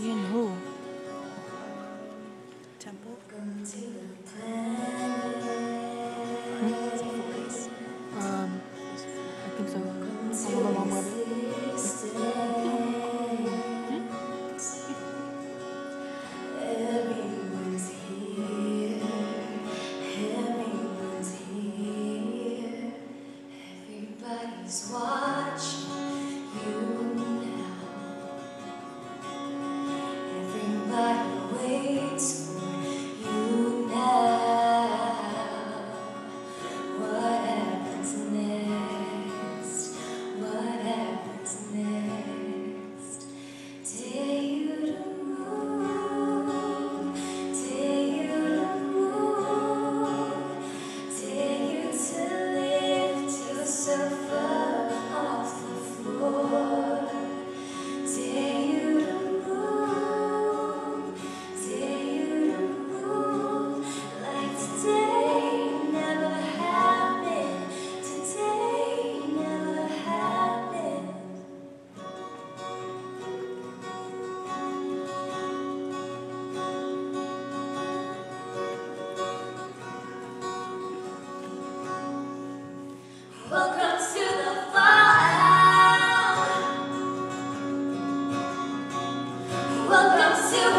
You know. to